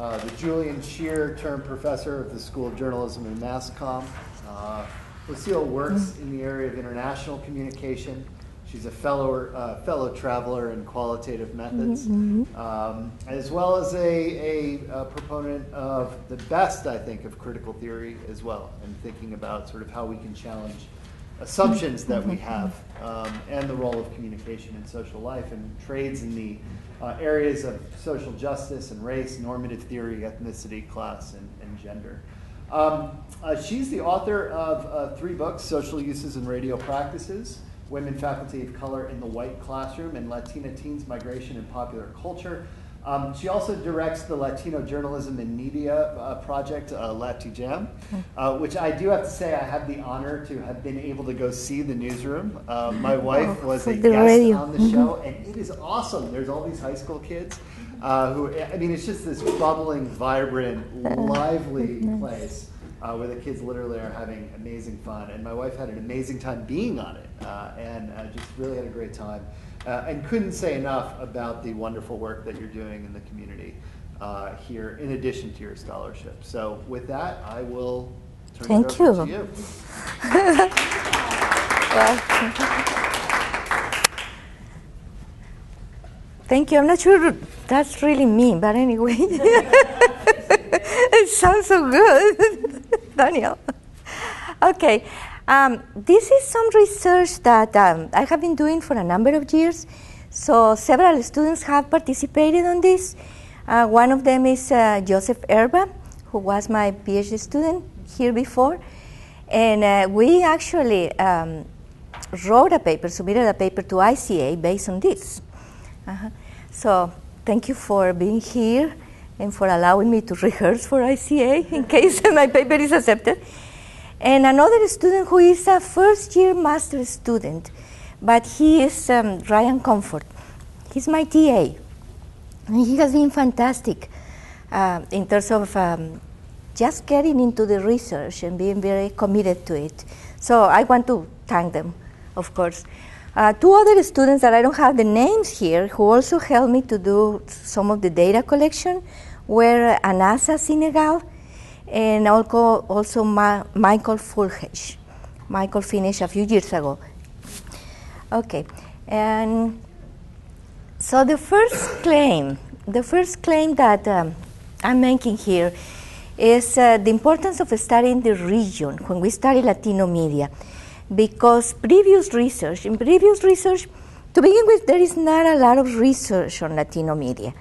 uh, the Julian Scheer term professor of the School of Journalism and Mass Comm. Uh, Lucila works in the area of international communication. She's a fellow, uh, fellow traveler in qualitative methods, um, as well as a, a, a proponent of the best, I think, of critical theory as well, and thinking about sort of how we can challenge assumptions that we have um, and the role of communication in social life and trades in the uh, areas of social justice and race, normative theory, ethnicity, class, and, and gender. Um, uh, she's the author of uh, three books Social Uses and Radio Practices, Women Faculty of Color in the White Classroom, and Latina Teens Migration and Popular Culture. Um, she also directs the Latino Journalism and Media uh, project, uh, LatiJam, uh, which I do have to say I have the honor to have been able to go see the newsroom. Uh, my wife Oh, was a guest radio. on the show, and it is awesome. There's all these high school kids uh, who, I mean, it's just this bubbling, vibrant, lively place uh, where the kids literally are having amazing fun. And my wife had an amazing time being on it uh, and uh, just really had a great time. Uh, and couldn't say enough about the wonderful work that you're doing in the community uh, here, in addition to your scholarship. So, with that, I will turn Thank it over you. to you. Well, thank you. I'm not sure that's really me, but anyway, it sounds so good, Daniel. Okay, um, this is some research that um, I have been doing for a number of years. So several students have participated on this. Uh, one of them is uh, Joseph Erba, who was my PhD student here before. And uh, we actually um, wrote a paper, submitted a paper to ICA based on this. Uh-huh. So thank you for being here and for allowing me to rehearse for ICA in case my paper is accepted. And another student who is a first year master student, but he is um, Ryan Comfort. He's my TA. And he has been fantastic uh, in terms of um, just getting into the research and being very committed to it. So I want to thank them, of course. Uh, two other students that I don't have the names here who also helped me to do some of the data collection were Anasa Senegal and also, also Ma- Michael Fuhlhage. Michael finished a few years ago. Okay, and so the first claim, the first claim that um, I'm making here is uh, the importance of studying the region when we study Latino media, because previous research, in previous research, to begin with, there is not a lot of research on Latino media.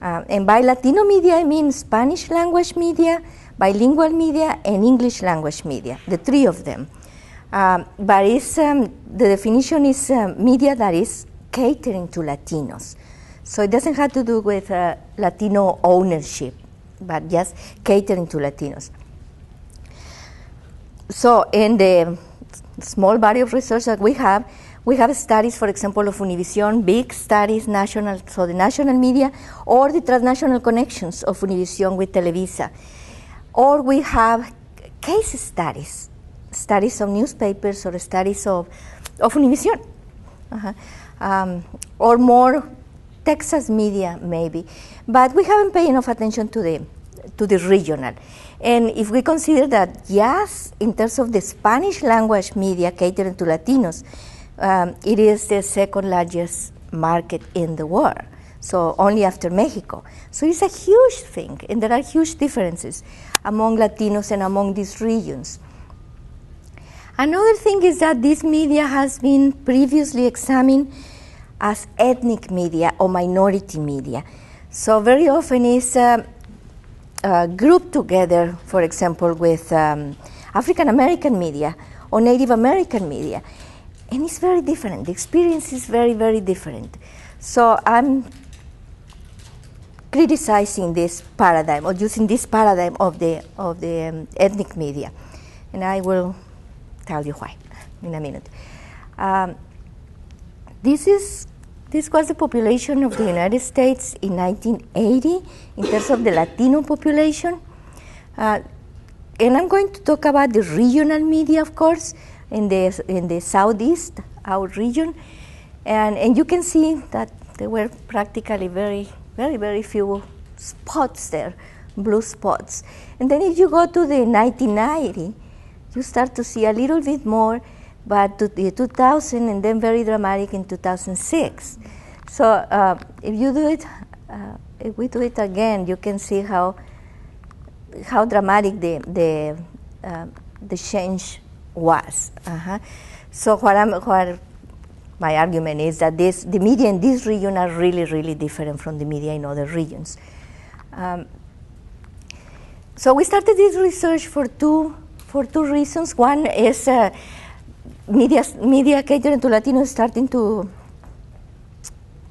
Uh, and by Latino media, I mean Spanish language media, bilingual media, and English language media, the three of them. Um, but it's, um, the definition is uh, media that is catering to Latinos. So it doesn't have to do with uh, Latino ownership, but just catering to Latinos. So in the small body of research that we have, we have studies, for example, of Univision, big studies, national, so the national media, or the transnational connections of Univision with Televisa. Or we have case studies, studies of newspapers or studies of, of Univision. Uh-huh. Um, or more Texas media, maybe. But we haven't paid enough attention to the, to the regional. And if we consider that, yes, in terms of the Spanish language media catering to Latinos, um, it is the second largest market in the world. So only after Mexico. So it's a huge thing, and there are huge differences among Latinos and among these regions. Another thing is that this media has been previously examined as ethnic media or minority media. So very often it's uh, uh, grouped together, for example, with um, African American media or Native American media. And it's very different. The experience is very, very different. So I'm criticizing this paradigm or using this paradigm of the, of the um, ethnic media. And I will tell you why in a minute. Um, this is this was the population of the United States in 1980 in terms of the Latino population. Uh, and I'm going to talk about the regional media, of course, in the, in the southeast, our region. And, and you can see that they were practically very, very, very few spots there, blue spots. And then if you go to the 1990, you start to see a little bit more, but to the 2000 and then very dramatic in 2006. So uh, if you do it, uh, if we do it again, you can see how how dramatic the the uh, the change was. Uh-huh. So what I'm what my argument is that this the media in this region are really really different from the media in other regions. Um, so we started this research for two for two reasons. One is uh, media media catering to Latinos starting to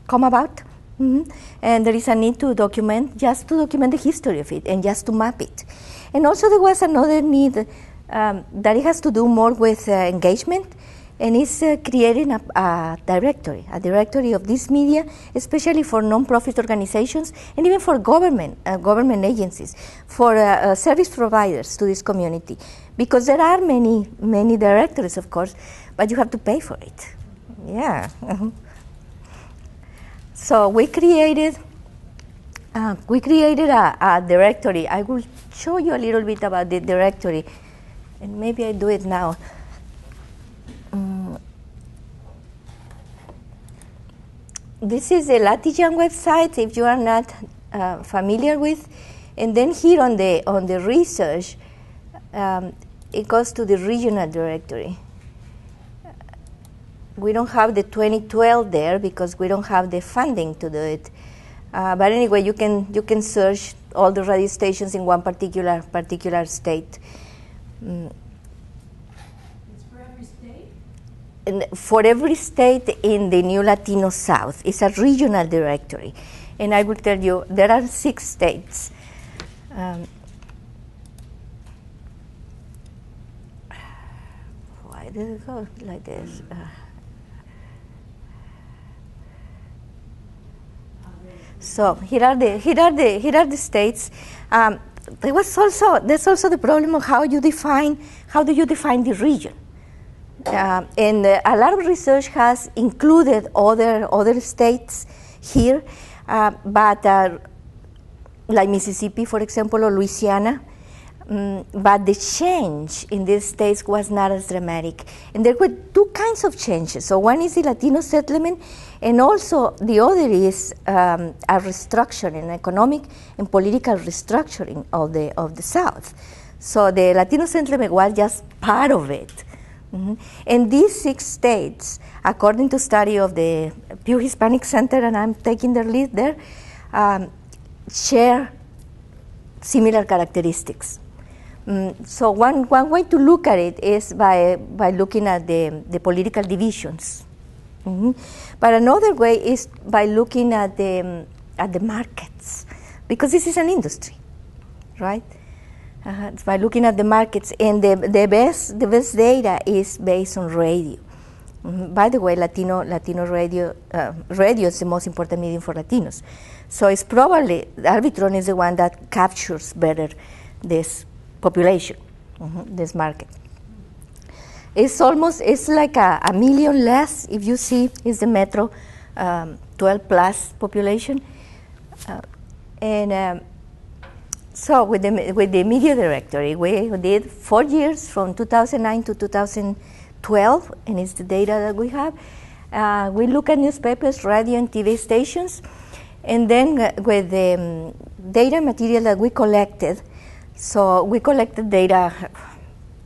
come about. Mm-hmm. And there is a need to document, just to document the history of it and just to map it. And also, there was another need um, that it has to do more with uh, engagement, and it's uh, creating a, a, directory, a directory of this media, especially for non-profit organizations and even for government, uh, government agencies, for uh, uh, service providers to this community, because there are many, many directories, of course, but you have to pay for it. Yeah. So we created uh, we created a, a, directory. I will show you a little bit about the directory, and maybe I do it now. This is the LatiJam website. If you are not uh, familiar with, and then here on the on the research, um, it goes to the regional directory we don't have the 2012 there because we don't have the funding to do it. Uh, but anyway, you can you can search all the radio stations in one particular particular state. Mm. It's for every state. And for every state in the New Latino South, it's a regional directory, and I will tell you there are six states. Um, why did it go like this? Uh, So here are the here are the here are the states. Um, there was also there's also the problem of how you define how do you define the region, uh, and uh, a lot of research has included other other states here, uh, but uh, like Mississippi, for example, or Louisiana. Um, but the change in these states was not as dramatic. And there were two kinds of changes. So, one is the Latino settlement, and also, the other is um, a restructuring, an economic and political restructuring of the, of the South. So the Latino settlement was just part of it. Mm-hmm. And these six states, according to study of the Pew Hispanic Center, and I'm taking their lead there, um, share similar characteristics. Mm, so one, one way to look at it is by, by looking at the, the political divisions Mm-hmm. But another way is by looking at the, at the markets, because this is an industry, right? Uh, by looking at the markets, and the, the, best, the best data is based on radio. Mm-hmm. By the way, Latino, Latino radio, uh, radio is the most important medium for Latinos. So it's probably, Arbitron is the one that captures better this population, mm-hmm, this market. It's almost, it's like a, a million less if you see, is the metro um, 12 plus population. Uh, and um, so with the, with the media directory, we did four years from 2009 to 2012, and it's the data that we have. Uh, we look at newspapers, radio, and TV stations, and then uh, with the um, data material that we collected, so we collected data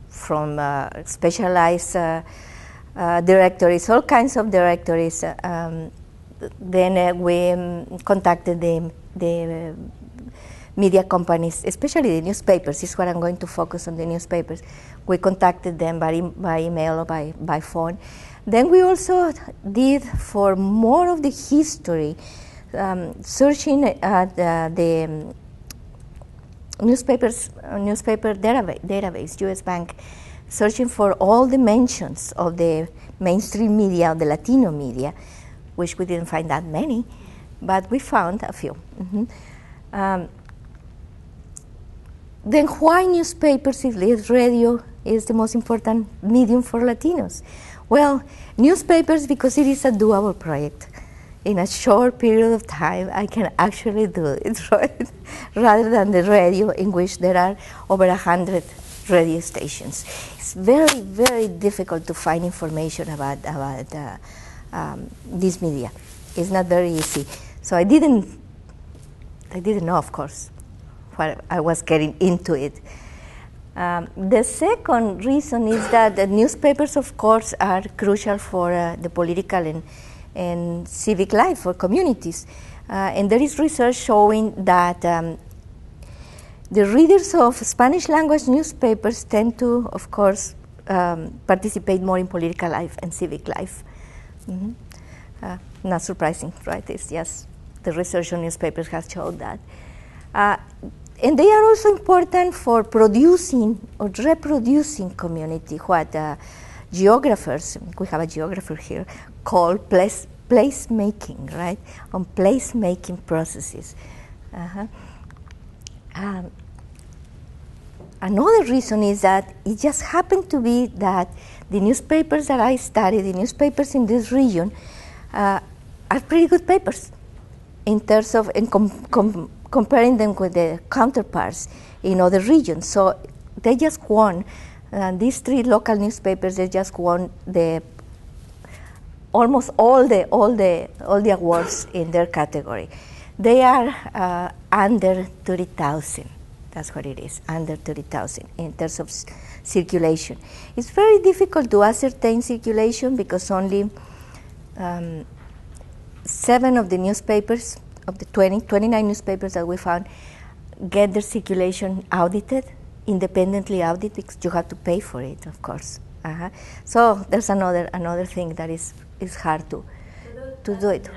from uh, specialized uh, uh, directories, all kinds of directories. Um, then we um, contacted the, the media companies, especially the newspapers. This is what I'm going to focus on the newspapers. We contacted them by, by email or by, by phone. Then we also did for more of the history, um, searching uh, the newspapers, uh, newspaper database, database, NewsBank, searching for all the mentions of the mainstream media, of the Latino media, which we didn't find that many, but we found a few. Mm-hmm. Um, then why newspapers if radio is the most important medium for Latinos? Well, newspapers because it is a doable project. in a short period of time, I can actually do it, right? Rather than the radio, in which there are over a hundred radio stations. It's very, very difficult to find information about about uh, um, this media. It's not very easy. So I didn't, I didn't know, of course, what I was getting into it. Um, the second reason is that the newspapers, of course, are crucial for uh, the political and, and civic life for communities. Uh, and there is research showing that um, the readers of Spanish language newspapers tend to, of course, um, participate more in political life and civic life. Mm-hmm. Uh, not surprising, right? It's just the research on newspapers has shown that. And they are also important for producing or reproducing community, what uh, geographers, we have a geographer here, call place, place making, right? On place making processes. Uh-huh. Um, another reason is that it just happened to be that the newspapers that I studied, the newspapers in this region, uh, are pretty good papers in terms of in com- com- comparing them with the counterparts in other regions. So they just won. Uh, these three local newspapers, they just won the almost all the all the all the awards in their category. They are uh, under thirty thousand. That's what it is, under thirty thousand in terms of circulation. It's very difficult to ascertain circulation because only um, seven of the newspapers of the 20, 29 newspapers that we found get their circulation audited, independently audited, because you have to pay for it, of course. Uh-huh. So there's another another thing that is is hard to to do it.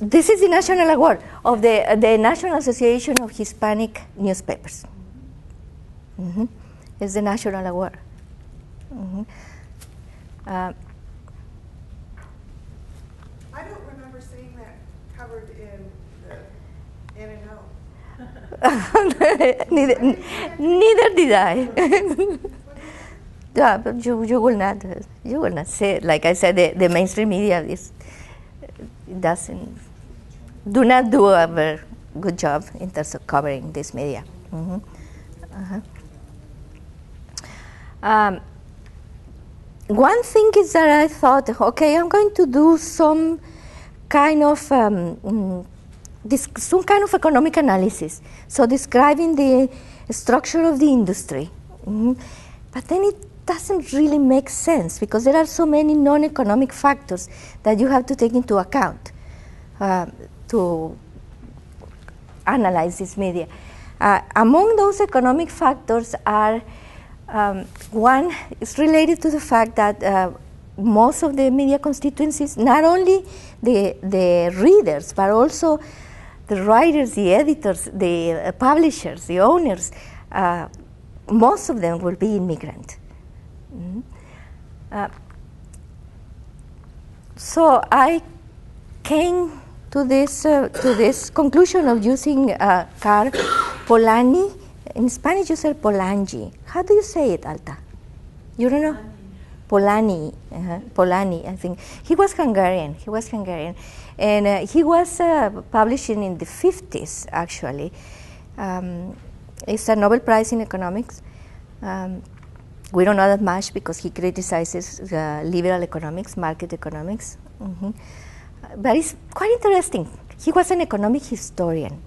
This is the national award of the uh, the National Association of Hispanic Newspapers. Mm-hmm. It's the national award. Mm-hmm. Uh, I don't remember seeing that covered in the N and O. neither, neither did I. yeah, but you, you will not you will not say it. Like I said, the, the mainstream media is doesn't do not do a very good job in terms of covering this media. hmm Uh-huh. Um, one thing is that I thought, okay, I'm going to do some kind of um, mm, this, some kind of economic analysis. So describing the structure of the industry, Mhm. but then it doesn't really make sense because there are so many non-economic factors that you have to take into account uh, to analyze this media. Uh, among those economic factors are um, one is related to the fact that uh, most of the media constituencies, not only the, the readers, but also the writers, the editors, the uh, publishers, the owners, uh, most of them will be immigrant. Mhm. Uh, so I came to this uh, to this conclusion of using uh, Karl Polanyi. In Spanish, you say Polanyi. How do you say it, Alta? You don't know? Polanyi. uh Polanyi, I think. He was Hungarian. He was Hungarian. And uh, he was uh, publishing in the 50s, actually. Um, it's a Nobel Prize in Economics. Um, we don't know that much because he criticizes uh, liberal economics, market economics. Mhm. But it's quite interesting. He was an economic historian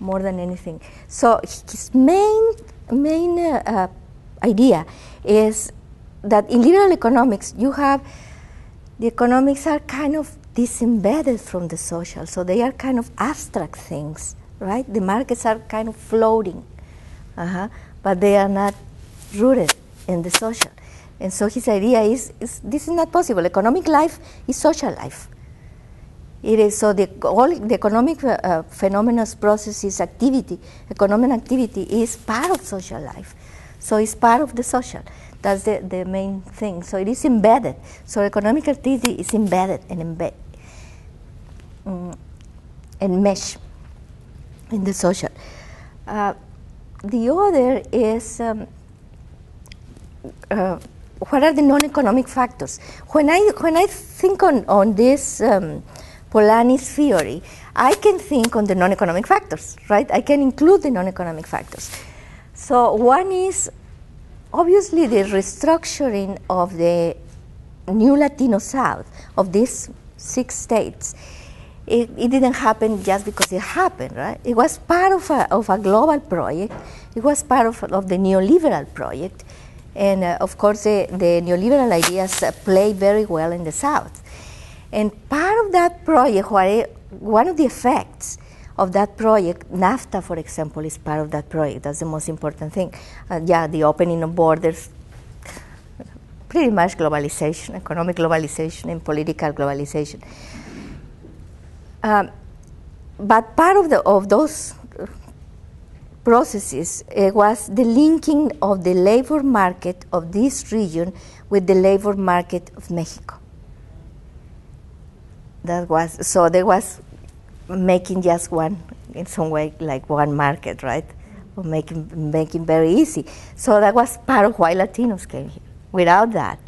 more than anything. So his main main uh, uh, idea is that in liberal economics you have the economics are kind of disembedded from the social, so they are kind of abstract things, right? The markets are kind of floating, uh-huh, but they are not rooted in the social. And so his idea is, is this is not possible. Economic life is social life. It is so the all the economic uh, uh, phenomena, processes, activity, economic activity is part of social life. So it's part of the social. That's the, the main thing. So it is embedded. So economic activity is embedded and embed mm, and mesh in the social. Uh, the other is um, uh, what are the non-economic factors? When I when I think on on this um, Polanyi's theory, I can think on the non-economic factors, right? I can include the non-economic factors. So one is obviously the restructuring of the new Latino South of these six states. It, it, didn't happen just because it happened, right? It was part of a, of a global project. It was part of, of the neoliberal project. And uh, of course, the, the neoliberal ideas uh, play very well in the South. And part of that project, one of the effects of that project, NAFTA, for example, is part of that project. That's the most important thing. Uh, yeah, the opening of borders, pretty much globalization, economic globalization and political globalization. Um, but part of, the, of those processes uh, was the linking of the labor market of this region with the labor market of Mexico. That was so there was making just one in some way like one market, right? Or making making very easy. So that was part of why Latinos came here. Without that,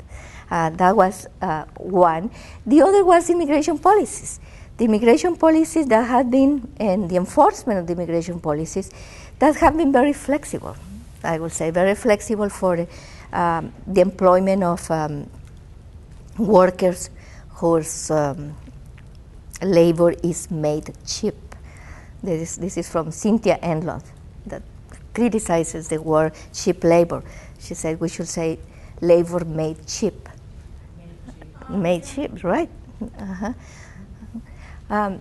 uh, that was uh, one. The other was immigration policies. The immigration policies that had been and the enforcement of the immigration policies that have been very flexible. I would say very flexible for um, the employment of um, workers whose um, labor is made cheap. This is, this is from Cynthia Enloe that criticizes the word cheap labor. She said we should say labor made cheap. Made cheap, right? Uh-huh. Um,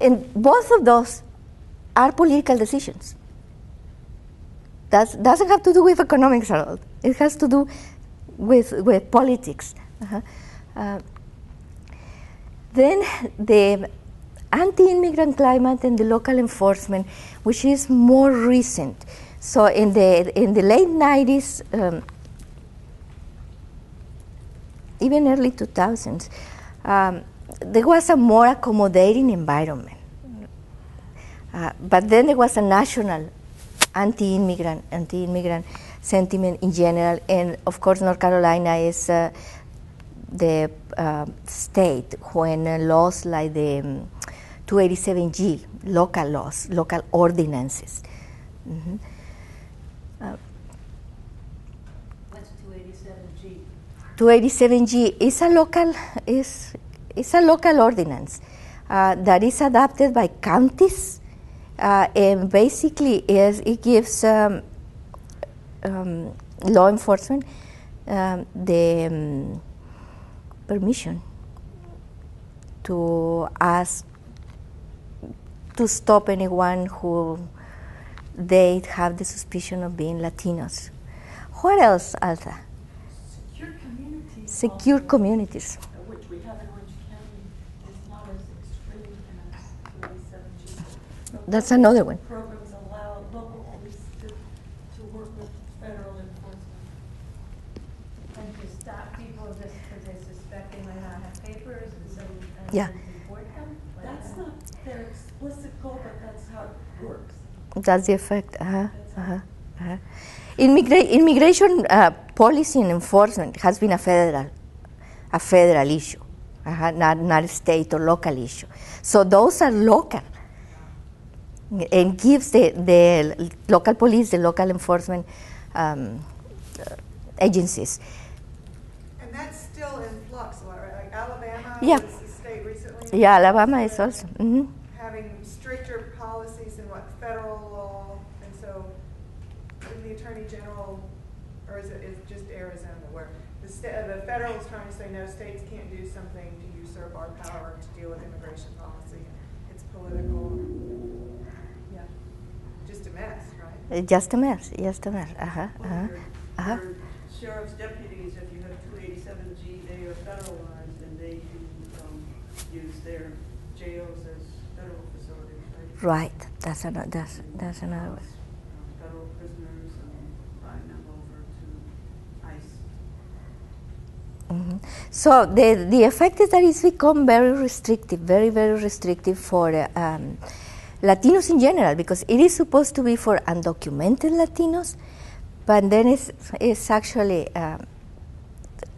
and both of those are political decisions. That doesn't have to do with economics at all. It has to do with, with politics. Uh-huh. Uh, then the anti-immigrant climate and the local enforcement, which is more recent. So in the in the late 90s, um, even early 2000s, um, there was a more accommodating environment. Uh, but then there was a national anti-immigrant, anti-immigrant sentiment in general, and of course North Carolina is uh, the uh, state when laws like the um, 287G, local laws, local ordinances. Mm-hmm. Uh, What's 287G? 287G is a local is is a local ordinance uh, that is adopted by counties, uh, and basically is it gives um, um, law enforcement um, the um, permission to ask to stop anyone who they have the suspicion of being Latinos. What else, Alta? Secure communities. Secure communities. Which we have in Orange County is not as extreme as 287G. That's another one. Programs allow local police to, to work with federal enforcement. And to stop people just because they suspect they might not have papers and so, and Yeah. then them? That's not their explicit goal, but that's how it works. That's the effect. Uh-huh. Uh-huh. Uh-huh. Immigra- immigration uh, policy and enforcement has been a federal, a federal issue, uh-huh. not, not a state or local issue. So those are local, and gives the, the local police, the local enforcement um, agencies. And that's still in flux, right? Like Alabama Yeah. was the state recently. Yeah, Alabama is also. hmm Having stricter policies in what federal law, and so in the attorney general, or is it, is just Arizona where the sta- uh, the federal is trying to say no, states can't do something to usurp our power to deal with immigration policy. It's political. Yeah, just a mess, right? Uh, Just a mess, just a mess. Uh-huh. Uh-huh. Your- Uh-huh. Sheriff's deputies, if you have two eighty-seven G, they are federalized and they can, um, use their jails as federal facilities, right? Right. That's another. That's that's another one. Um, Federal prisoners and buying them over to ICE. Mhm. So the the effect is that it's become very restrictive, very very restrictive for um, Latinos in general because it is supposed to be for undocumented Latinos, but then it's it's actually um,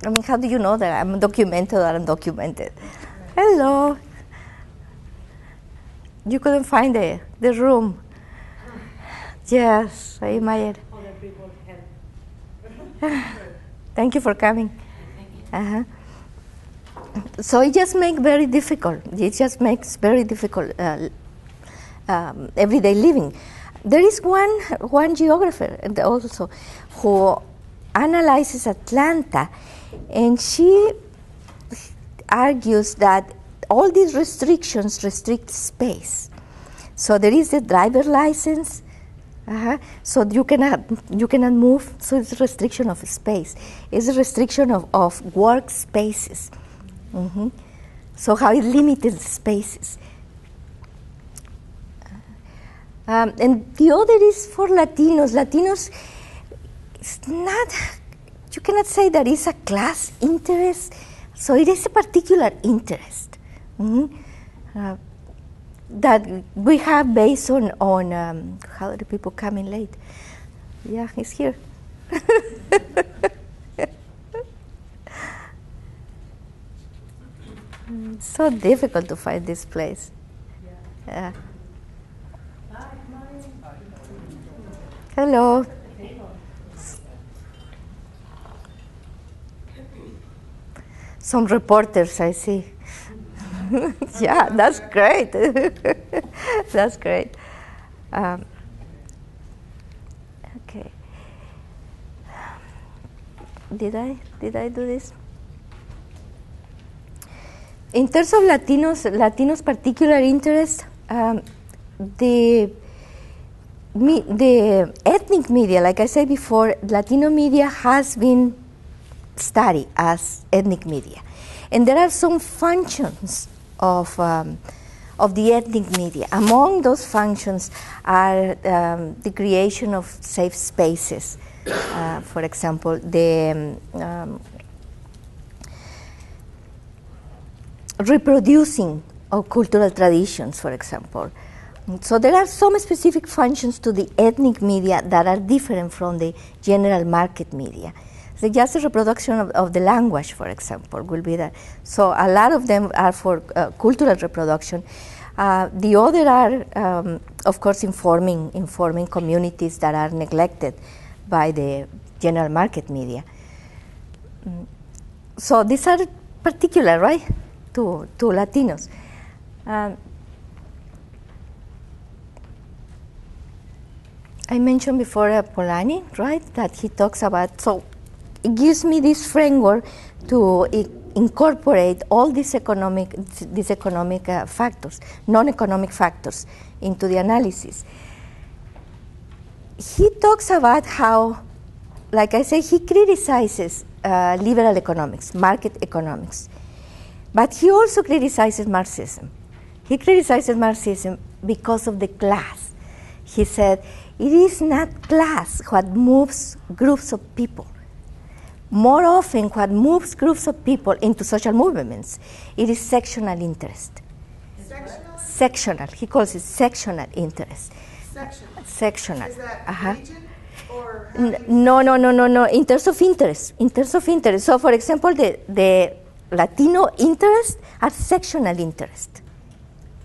I mean, how do you know that I'm documented or undocumented? Hello. You couldn't find the, the room. Yes, I help. Thank you for coming. Uh-huh. So it just makes very difficult. It just makes very difficult uh, um, everyday living. There is one one geographer also who analyzes Atlanta, and she argues that all these restrictions restrict space. So there is the driver license. Uh-huh. So you cannot you cannot move. So it's a restriction of space. It's a restriction of, of work spaces. Mhm. So how it limited spaces. Um, and the other is for Latinos. Latinos, it's not. You cannot say that it's a class interest. So it is a particular interest. Mhm. Uh, that we have based on on um, how do people come in late? Yeah, he's here. Mm, so difficult to find this place. Yeah. Hello. Some reporters, I see. yeah, that's great. that's great. Um, okay. Did I did I do this? In terms of Latinos, Latinos' particular interest, um, the me, the ethnic media, like I said before, Latino media has been studied as ethnic media, and there are some functions of um, of the ethnic media. Among those functions are um, the creation of safe spaces. Uh, for example, the um, reproducing of cultural traditions, for example. So there are some specific functions to the ethnic media that are different from the general market media. So just the reproduction of, of the language, for example, will be that. So a lot of them are for uh, cultural reproduction. Uh, the other are, um, of course, informing informing communities that are neglected by the general market media. Mm. So these are particular, right, to to Latinos. Um, I mentioned before uh, Polanyi, right, that he talks about, so gives me this framework to incorporate all these economic, these economic uh, factors, non-economic factors, into the analysis. He talks about how, like I say, he criticizes uh, liberal economics, market economics, but he also criticizes Marxism. He criticizes Marxism because of the class. He said, it is not class what moves groups of people. More often, what moves groups of people into social movements, it is sectional interest. Sectional? Sectional. He calls it sectional interest. Section. Sectional. Is that Uh-huh. region or? how N- do you- No, no, no, no, no. In terms of interest, in terms of interest. So, for example, the the Latino interest are sectional interest.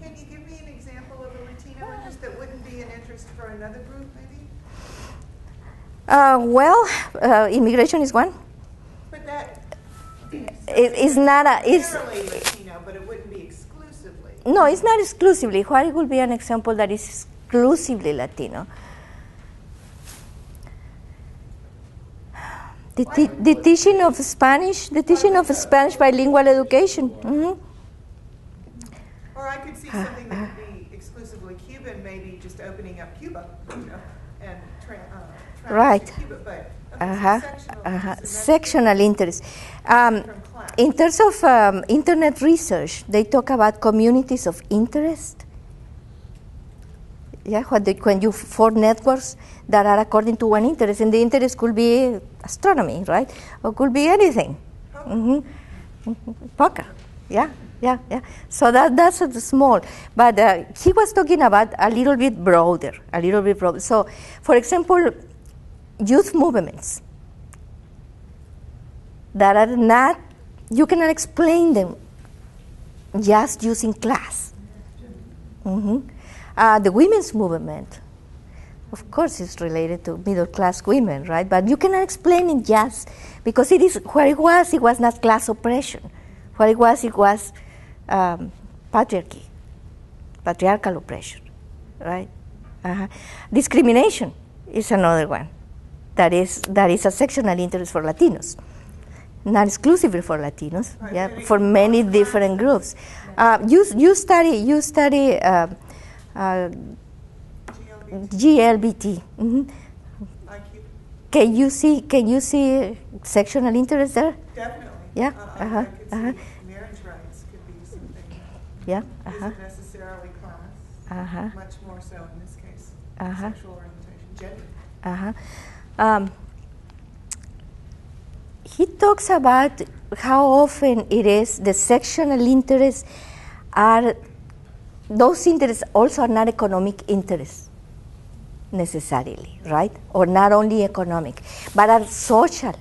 Can you give me an example of a Latino interest that wouldn't be an interest for another group, maybe? Uh, well, uh, immigration is one. It, it's not a. It's, Latino, but it wouldn't be exclusively. No, it's not exclusively. What would be an example that is exclusively Latino? The, te- the teaching of Spanish, the teaching of Spanish bilingual education. hmm Or I could see something that would be exclusively Cuban, maybe just opening up Cuba, you know, and tra- uh, Right. Cuba, but. Uh-huh. sectional Uh-huh. interest, and that's Sectional interest. Um, in terms of um, internet research, they talk about communities of interest. Yeah, what they, when you form networks that are according to one interest, and the interest could be astronomy, right, or could be anything. hmm Poker, yeah, yeah, yeah. So that that's small, but uh, he was talking about a little bit broader, a little bit broader. So, for example, youth movements. that are not, you cannot explain them just using class. hmm Uh, the women's movement, of course, is related to middle class women, right? But you cannot explain it just because it is where it was. It was not class oppression. Where it was, it was um, patriarchy, patriarchal oppression, right? Uh-huh. Discrimination is another one. That is that is a sectional interest for Latinos, not exclusively for Latinos. Right, yeah, for many different groups. Uh, you you study you study. Uh, uh, GLBT, mhm. Can you see? Can you see sectional interest there? definitely. Yeah, Uh, uh-huh, uh-huh. see marriage rights could be something, Yeah. Uh-huh. isn't necessarily class, Uh-huh. much more so in this case, Uh-huh. sexual orientation, gender. Uh-huh. Um, he talks about how often it is the sectional interests are those interests also are not economic interests necessarily, right? Or not only economic, but are social.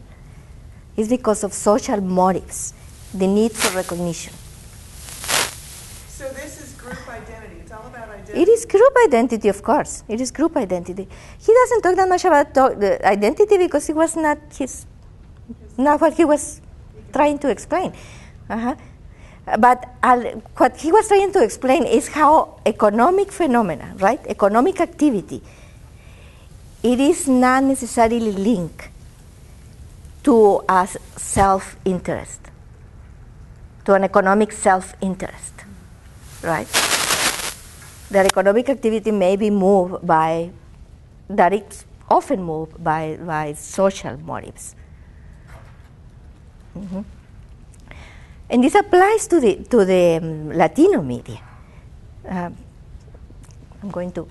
It's because of social motives, the need for recognition. So this is group identity, it's all about identity. It is group identity, of course. It is group identity. He doesn't talk that much about the identity because it was not his, not what he was trying to explain. Uh-huh. But I'll- what he was trying to explain is how economic phenomena, right, economic activity, it is not necessarily linked to a self-interest, to an economic self-interest, right? That economic activity may be moved by, that it's often moved by, by social motives. Mhm. And this applies to the, to the um, Latino media. Um, I'm going to,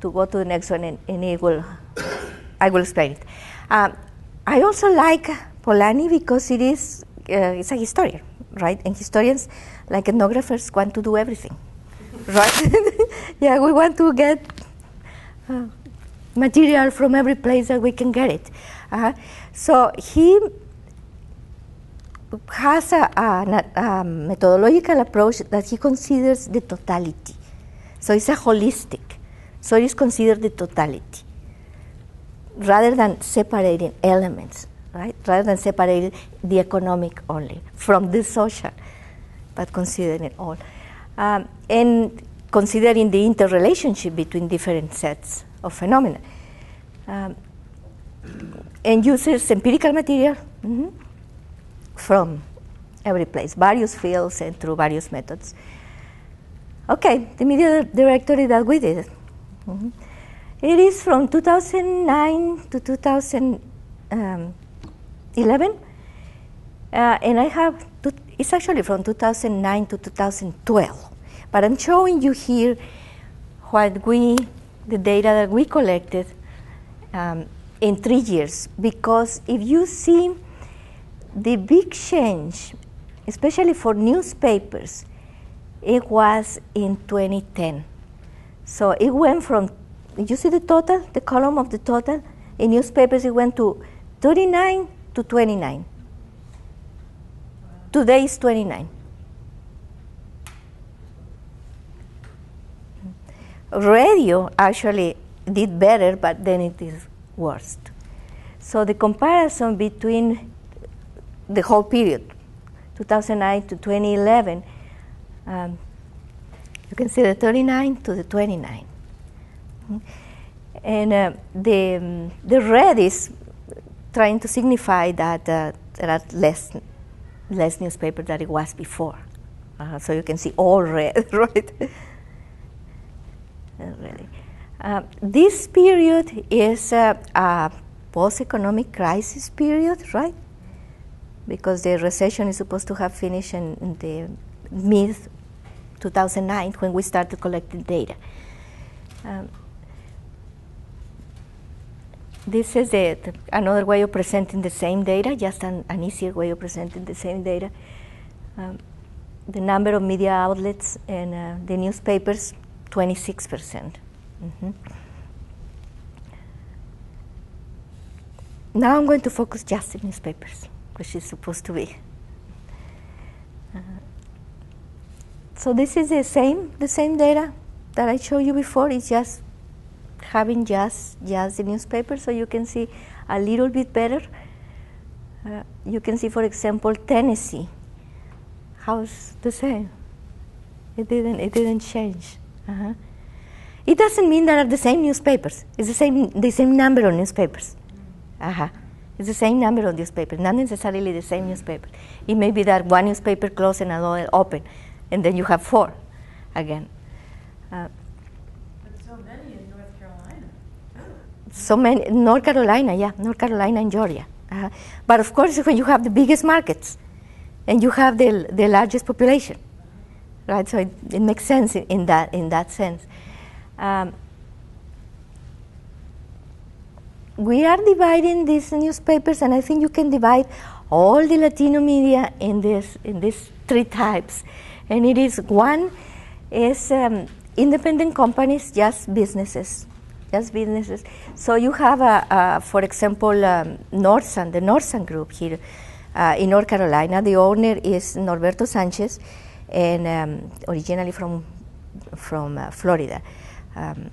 to go to the next one and, and it will, I will explain it. Um, I also like Polanyi because it is, uh, it's a historian, right? And historians, like ethnographers, want to do everything right? yeah, we want to get uh, material from every place that we can get it. Uh, so he has a, a, a, methodological approach that he considers the totality. So it's a holistic. So it is considered the totality rather than separating elements, right? Rather than separating the economic only from the social, but considering it all um, and considering the interrelationship between different sets of phenomena. Um, and uses empirical material mhm, from every place, various fields and through various methods. Okay, the media directory that we did. mhm. It is from 2009 to 2011, uh, and I have, to, it's actually from 2009 to 2012. But I'm showing you here what we, the data that we collected um, in three years. Because if you see the big change, especially for newspapers, it was in 2010. So it went from, you see the total, the column of the total? In newspapers, it went to 39 to 29. Today is 29. Radio actually did better, but then it is worst. So the comparison between the whole period, 2009 to 2011, um, you can see the 39 to the 29. And uh, the, um, the red is trying to signify that uh, there are less, less newspaper than it was before. Uh, so you can see all red, right? Uh, really. Uh, this period is uh, a post-economic crisis period, right? Because the recession is supposed to have finished in, in the mid 2009 when we started collecting data. Um, this is a, another way of presenting the same data, just an, an easier way of presenting the same data. Um, the number of media outlets and uh, the newspapers 26 percent. Mm-hmm. Now I'm going to focus just on newspapers. which is supposed to be. Uh, so this is the same, the same data that I showed you before. It's just having just just the newspaper, so you can see a little bit better. Uh, you can see, for example, Tennessee. How's the same? It didn't. It didn't change. Uh-huh. It doesn't mean there are the same newspapers. It's the same the same number of newspapers. Uh-huh. It's the same number of newspapers, not necessarily the same newspaper. It may be that one newspaper closed and another open, and then you have four again. Uh, But so many in North Carolina. so many North Carolina, yeah, North Carolina and Georgia. Uh, but of course, when you have the biggest markets and you have the the largest population, right? So it, it makes sense in, in that in that sense. Um, we are dividing these newspapers, and I think you can divide all the Latino media in this in these three types. And it is one is um, independent companies, just businesses, just businesses. So you have, a, a for example, um, Norsan, the Norsan Group here uh, in North Carolina. The owner is Norberto Sanchez, and um, originally from from uh, Florida. Um,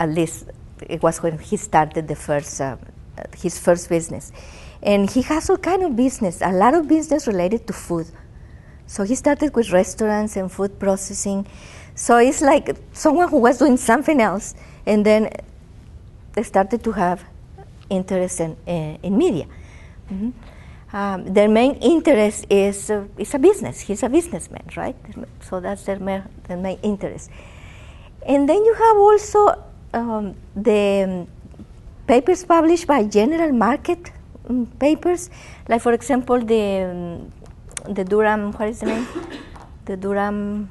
at least it was when he started the first uh, his first business, and he has all kind of business, a lot of business related to food. So he started with restaurants and food processing. So it's like someone who was doing something else, and then they started to have interest in, in, in media. Mhm. Um, their main interest is uh, is a business. He's a businessman, right? So that's their, ma- their main interest. And then you have also um, the um, papers published by general market um, papers, like for example the um, the Durham. What is the name? The Durham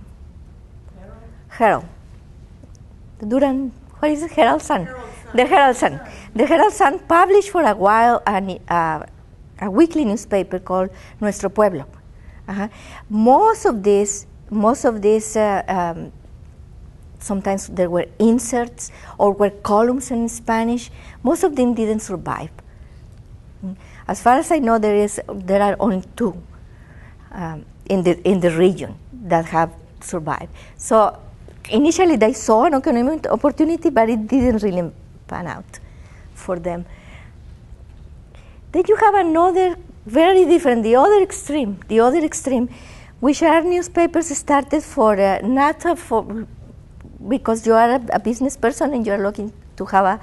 Herald. The Durham. What is it? Herald Sun. Herald Sun. The Herald Sun. The Herald Sun published for a while an, uh, a weekly newspaper called Nuestro Pueblo. Uh-huh. Most of this, most of this, uh, um, sometimes there were inserts or were columns in Spanish. Most of them didn't survive. Mm. As far as I know, there is there are only two um, in the in the region that have survived. So initially they saw an economic opportunity, but it didn't really pan out for them. Then you have another very different, the other extreme, the other extreme, which are newspapers started for uh, not for because you are a, a business person and you are looking to have a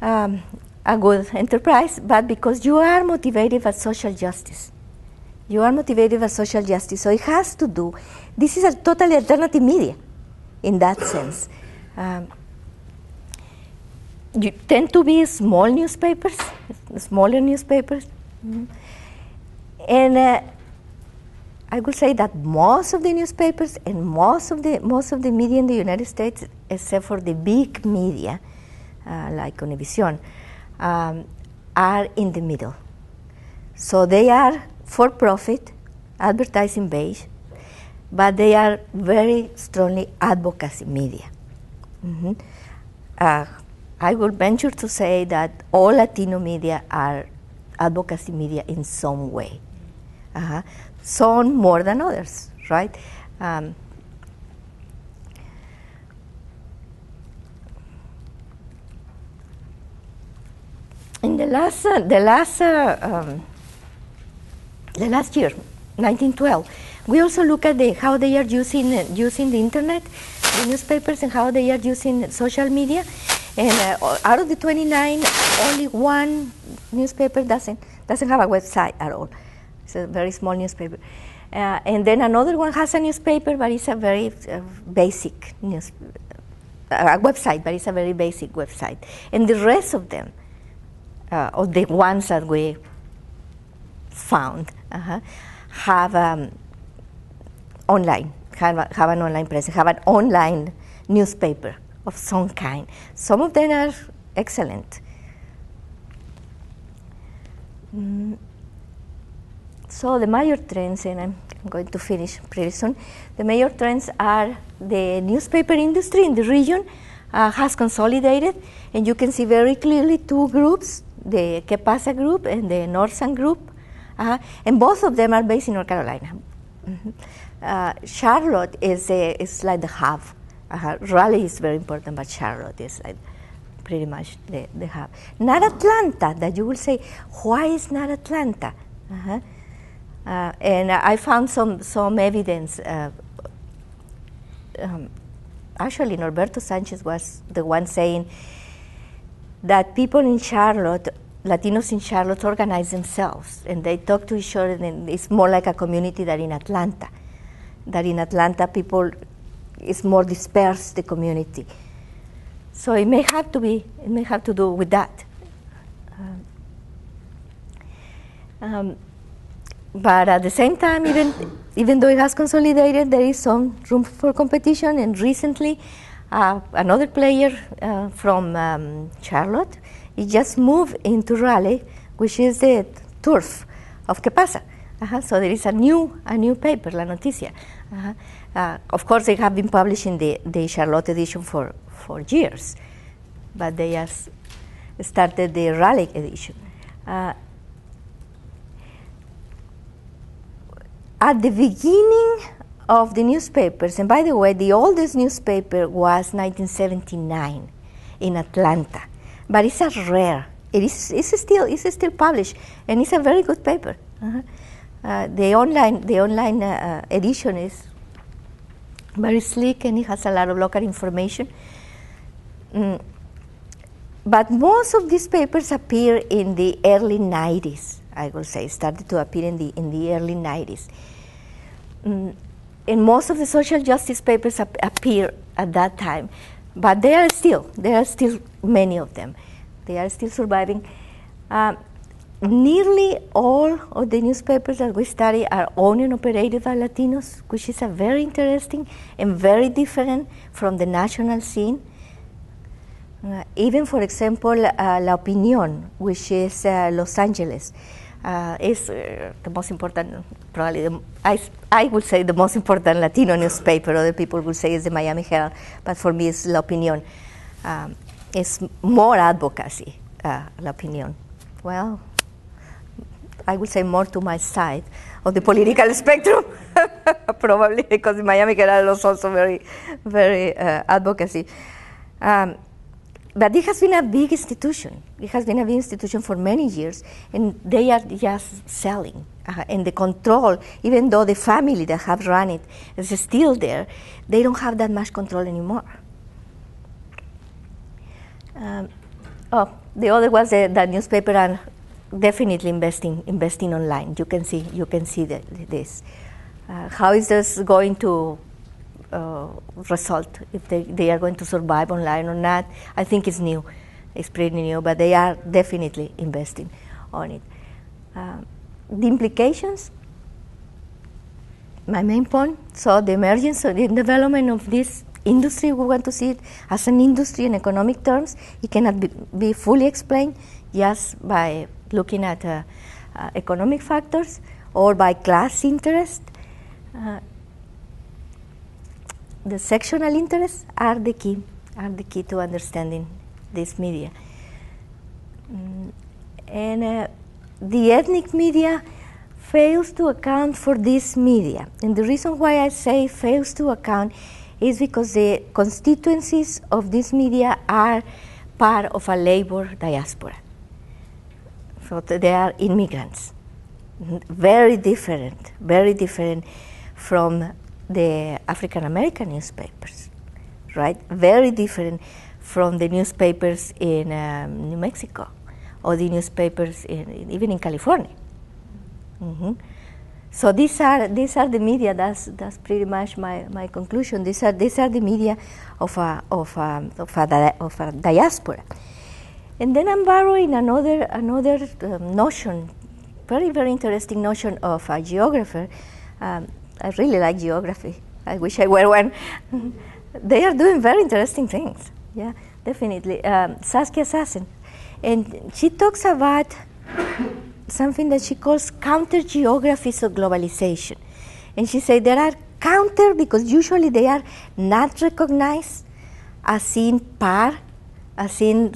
um, a good enterprise, but because you are motivated by social justice. You are motivated by social justice, so it has to do. This is a totally alternative media, in that sense. Um, you tend to be small newspapers, smaller newspapers, Mhm. and uh, I would say that most of the newspapers and most of the most of the media in the United States, except for the big media uh, like Univision, um, are in the middle. So they are for profit, advertising based, but they are very strongly advocacy media. Mhm. Uh, I would venture to say that all Latino media are advocacy media in some way. Uh-huh. Some more than others, right? Um, in the last, uh, the last, uh, um, the last year, 1912, we also look at the, how they are using uh, using the internet, the newspapers, and how they are using social media. And uh, out of the 29, only one newspaper doesn't doesn't have a website at all. It's a very small newspaper. Uh, and then another one has a newspaper, but it's a very uh, basic news, a website, but it's a very basic website. And the rest of them, uh, or the ones that we found, uh-huh, have um, online, have, a, have an online presence, have an online newspaper of some kind. Some of them are excellent. Mm. So the major trends, and I'm going to finish pretty soon. The major trends are the newspaper industry in the region uh, has consolidated, and you can see very clearly two groups the Que Pasa group and the Norsan group. Uh, and both of them are based in North Carolina. Mhm. Uh, Charlotte is, a, is like the hub. Uh, Raleigh is very important, but Charlotte is like pretty much the, the hub. Not Atlanta, that you will say, why is not Atlanta? Uh-huh. Uh, and I found some, some evidence. Uh, um, actually, Norberto Sanchez was the one saying that people in Charlotte, Latinos in Charlotte, organize themselves and they talk to each other, and it's more like a community than in Atlanta. That in Atlanta, people is more dispersed the community. So it may have to be, it may have to do with that. Um, um, but at the same time, even even though it has consolidated, there is some room for competition. And recently, uh, another player uh, from um, Charlotte, he just moved into Raleigh, which is the turf of Que Pasa. Uh-huh. So there is a new a new paper, La Noticia. Uh-huh. Uh, of course, they have been publishing the, the Charlotte edition for, for years, but they just started the Raleigh edition. Uh, at the beginning of the newspapers, and by the way, the oldest newspaper was 1979 in Atlanta, but it's a rare. It is it's still it's still published, and it's a very good paper. Uh-huh. Uh, the online the online uh, edition is very sleek and it has a lot of local information. Mm. But most of these papers appear in the early 90s, I will say, started to appear in the, in the early 90s. Mm. And most of the social justice papers ap- appear at that time, but there are still, there are still many of them. They are still surviving. Um, nearly all of the newspapers that we study are owned and operated by Latinos, which is a very interesting and very different from the national scene. Uh, even, for example, uh, La Opinión, which is uh, Los Angeles, uh, is uh, the most important, probably, the, I, I would say the most important Latino newspaper. Other people would say it's the Miami Herald, but for me it's La Opinión. Um, it's more advocacy, uh, La Opinión. Well, I would say more to my side of the political spectrum, probably because the Miami Herald was also very, very uh, advocacy. Um, but it has been a big institution. It has been a big institution for many years, and they are just selling. Uh, and the control, even though the family that have run it is still there, they don't have that much control anymore. Um, oh, the other was the, the newspaper and definitely investing investing online. You can see you can see the, this. Uh, how is this going to uh, result? If they, they are going to survive online or not? I think it's new. It's pretty new, but they are definitely investing on it. Um, the implications. My main point. So the emergence of the development of this industry, we want to see it as an industry in economic terms. It cannot be, be fully explained just by looking at uh, uh, economic factors or by class interest. Uh, the sectional interests are the key, are the key to understanding this media. Mm, and uh, the ethnic media fails to account for this media. And the reason why I say fails to account is because the constituencies of this media are part of a labor diaspora. So they are immigrants, very different, very different from the African American newspapers, right? Very different from the newspapers in um, New Mexico or the newspapers in, even in California. Mm-hmm. So these are these are the media. That's that's pretty much my, my conclusion. These are these are the media of a of a, of a, of a diaspora. And then I'm borrowing another another um, notion, very very interesting notion of a geographer. Um, I really like geography. I wish I were one. they are doing very interesting things. Yeah, definitely. Um, Saskia Sassen, and she talks about something that she calls counter geographies of globalization. And she said there are counter because usually they are not recognized as in par, as in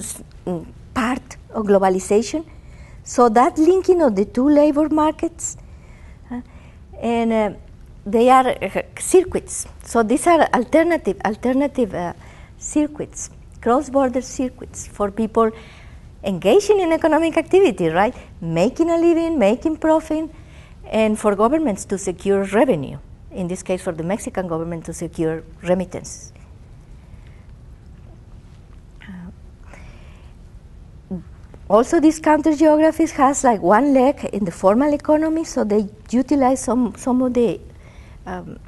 part of globalization. So that linking of the two labor markets, uh, and uh, they are uh, circuits. So these are alternative alternative uh, circuits, cross-border circuits for people engaging in economic activity, right? Making a living, making profit, and for governments to secure revenue. In this case, for the Mexican government to secure remittances. Also these counter geographies has like one leg in the formal economy so they utilize some some of the um,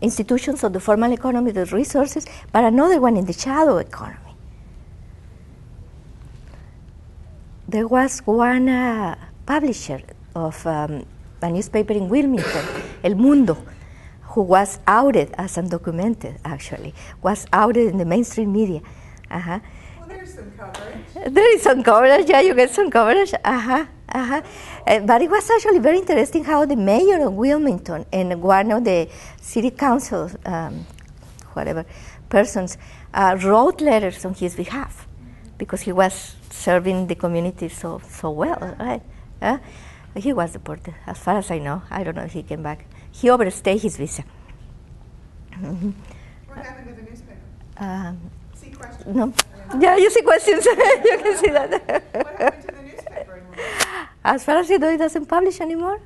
institutions of the formal economy the resources but another one in the shadow economy there was one uh, publisher of um, a newspaper in wilmington el mundo who was outed as undocumented actually was outed in the mainstream media uh-huh. Well, there's some coverage. There is some coverage, yeah, you get some coverage. Uh-huh, uh-huh. Uh, but it was actually very interesting how the mayor of Wilmington and one of the city council, um, whatever, persons uh, wrote letters on his behalf because he was serving the community so, so well, right? Uh, he was deported, as far as I know. I don't know if he came back. He overstayed his visa. Mhm. What happened to the newspaper? Um, See question. no. Yeah, you see questions. you can see that. What happened to the newspaper? in Wilmington? As far as I know, it doesn't publish anymore,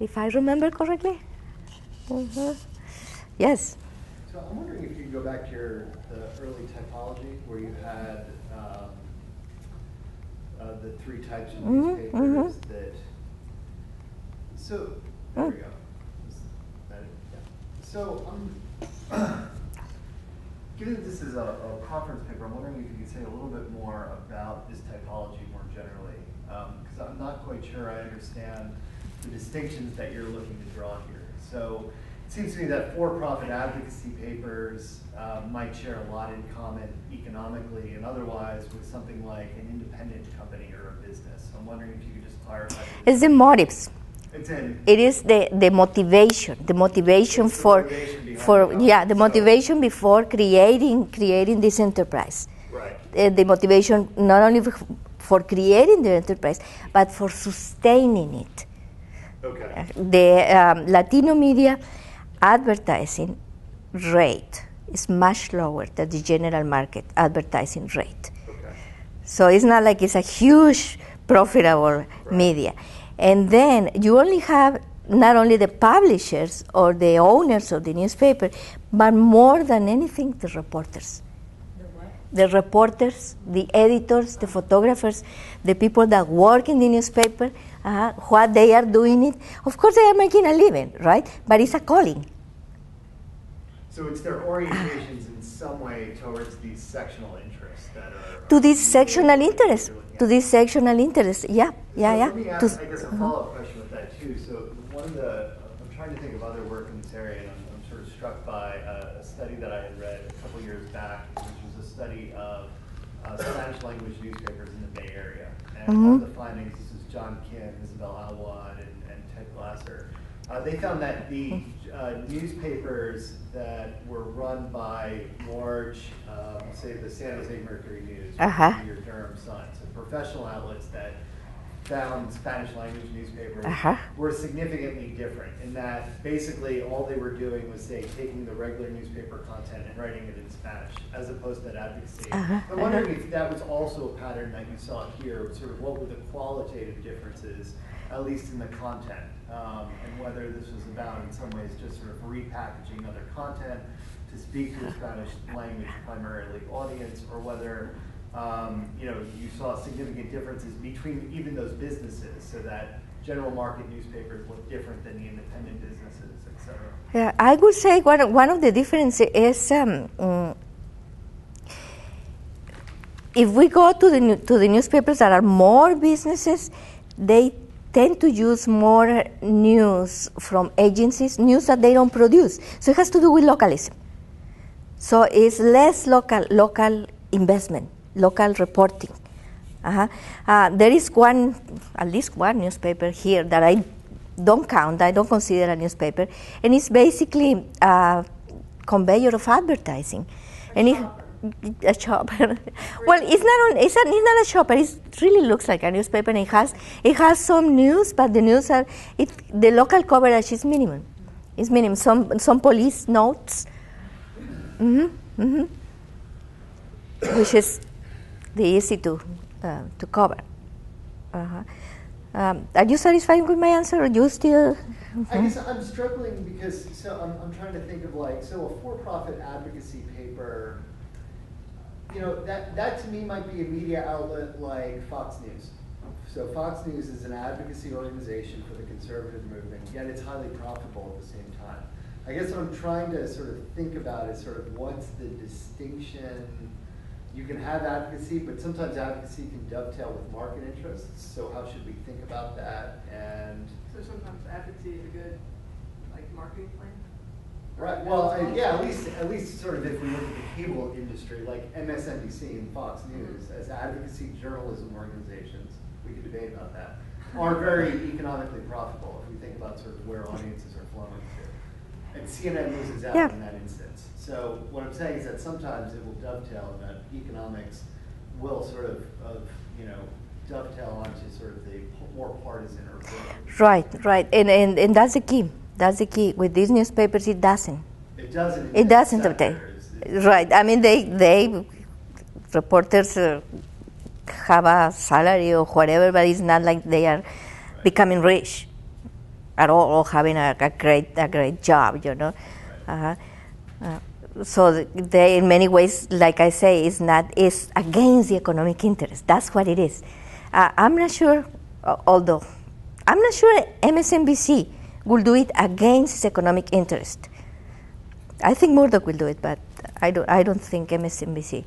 if I remember correctly. Mhm. Yes. So I'm wondering if you could go back to your, the early typology where you had um, uh, the three types of Mhm, newspapers mhm. that. So there we Mm. go. Is that it? Yeah. So um, given that this is a, a conference paper, I'm wondering if you could say a little bit more about this typology more generally, because I'm not quite sure I understand the distinctions that you're looking to draw here. So it seems to me that for-profit advocacy papers uh, might share a lot in common economically and otherwise with something like an independent company or a business. I'm wondering if you could just clarify. It's the motives. It is the, the motivation, the motivation the for, motivation for yeah, the So- motivation before creating creating this enterprise. Right. Uh, the motivation not only for, for creating the enterprise, but for sustaining it. Okay. The um, Latino media advertising rate is much lower than the general market advertising rate. Okay. So it's not like it's a huge profitable media. And then you only have not only the publishers or the owners of the newspaper, but more than anything, the reporters. The reporters, the editors, the photographers, the people that work in the newspaper, uh, what they are doing it. Of course, they are making a living, right? But it's a calling. So it's their orientations in some way towards these sectional interests that are. To these sectional interests. to this sectional interest, yeah, yeah, So yeah. Let me To- ask, I guess, a follow-up question with that too. So one of the, I'm trying to think of other work in this area, and I'm, I'm sort of struck by a, a study that I had read a couple years back, which was a study of uh, Spanish language newspapers in the Bay Area. And one of Mhm. the findings, this is John Kim, Isabel Awad, and, and Ted Glasser. Uh, they found that the uh, newspapers that were run by large, um, say the San Jose Mercury News, Uh-huh. your Durham Sun, so professional outlets that found Spanish language newspapers Uh-huh. were significantly different in that basically all they were doing was say taking the regular newspaper content and writing it in Spanish as opposed to that advocacy. Uh-huh, I'm wondering uh-huh. if that was also a pattern that you saw here, sort of what were the qualitative differences, at least in the content, um, and whether this was about in some ways just sort of repackaging other content to speak to a Spanish language primarily audience, or whether um, you know you saw significant differences between even those businesses, so that general market newspapers look different than the independent businesses, et cetera. Yeah, I would say one, one of the differences is um, mm, if we go to the to the newspapers that are more businesses, they tend to use more news from agencies, news that they don't produce. So it has to do with localism. So it's less local local investment, local reporting. Uh-huh. Uh, there is one, at least one newspaper here that I don't count, I don't consider a newspaper, and it's basically a conveyor of advertising. and it, a chopper. well, it's not on. It's, a, it's not a chopper. It really looks like a newspaper. And it has it has some news, but the news are it. The local coverage is minimum. It's minimum. Some some police notes. hmm hmm Which is the easy to uh, to cover. Uh-huh. Um, are you satisfied with my answer, or you still? I guess I'm struggling because so I'm, I'm trying to think of like so a for-profit advocacy paper. You know that that to me might be a media outlet like Fox News. So Fox News is an advocacy organization for the conservative movement, yet it's highly profitable at the same time. I guess what I'm trying to sort of think about is sort of what's the distinction. You can have advocacy, but sometimes advocacy can dovetail with market interests. So how should we think about that? And So sometimes advocacy is a good, like, marketing plan? Right, well, I- yeah, at least, at least sort of if we look at the cable industry, like MSNBC and Fox News, as advocacy journalism organizations, we could debate about that, are very economically profitable if we think about sort of where audiences are flowing to. And CNN loses out Yeah. in that instance. So what I'm saying is that sometimes it will dovetail, that economics will sort of, of, you know, dovetail onto sort of the more partisan or political. Right, right, and, and and that's the key. That's the key. With these newspapers, it doesn't. It doesn't. It doesn't. It's- it's- Right. I mean, they they reporters uh, have a salary or whatever, but it's not like they are becoming rich at all or having a, a great a great job. You know. Uh-huh. Uh, so they, in many ways, like I say, is not is against the economic interest. That's what it is. Uh, I'm not sure, although I'm not sure MSNBC will do it against its economic interest. I think Murdoch will do it, but I don't. I don't think MSNBC.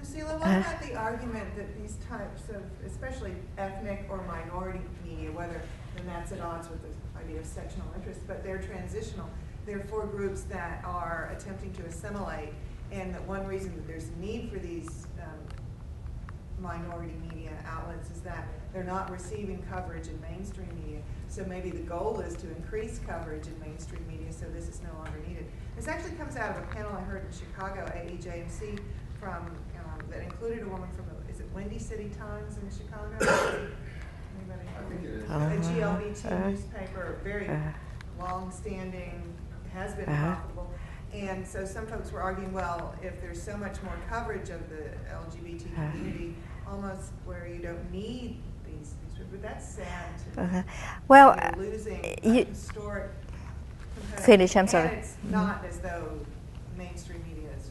Lucila, what Uh, about the argument that these types of, especially ethnic or minority media, whether, and that's at odds with the idea of sectional interest, but they're transitional. They're for groups that are attempting to assimilate, and that one reason that there's a need for these um, minority media outlets is that they're not receiving coverage in mainstream media. So maybe the goal is to increase coverage in mainstream media, so this is no longer needed. This actually comes out of a panel I heard in Chicago, AEJMC, from, um, that included a woman from, the- is it Windy City Times in Chicago? Anybody? I think it is. A Uh-huh. GLBT Uh-huh. newspaper, very Uh-huh. long-standing, has been Uh-huh. profitable. And so some folks were arguing, well, if there's so much more coverage of the LGBT community, almost where you don't need these, these- but that's sad. Uh-huh. Well, uh, historic. Finish, I'm sorry. And it's Mhm. not as though mainstream media is